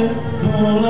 Call